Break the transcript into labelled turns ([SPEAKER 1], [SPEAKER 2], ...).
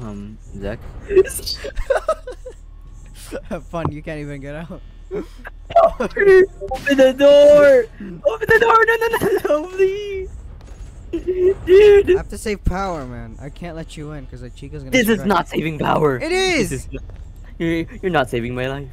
[SPEAKER 1] Um, Zach.
[SPEAKER 2] Have fun. You can't even get out.
[SPEAKER 1] Open the door! Open the door! No, no, no, no, please!
[SPEAKER 2] I have to save power, man. I can't let you in because the Chica's gonna.
[SPEAKER 1] This is not saving power!
[SPEAKER 2] It is.
[SPEAKER 1] This is you're, you're not saving my life.